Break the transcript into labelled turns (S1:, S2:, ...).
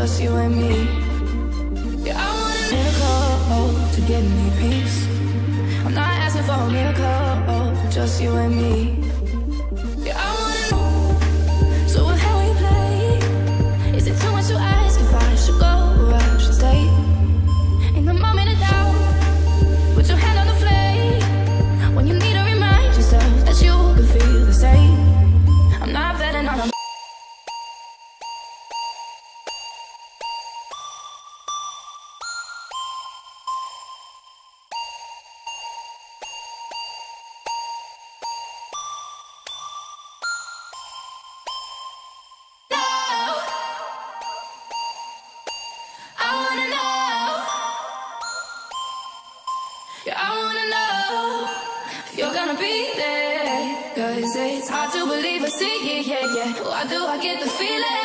S1: just you and me. Yeah, I want a miracle to get me peace. I'm not asking for a miracle, just you and me. Yeah, I wanna know if you're gonna be there. Cause it's hard to believe I see it, yeah, yeah. Why do I get the feeling?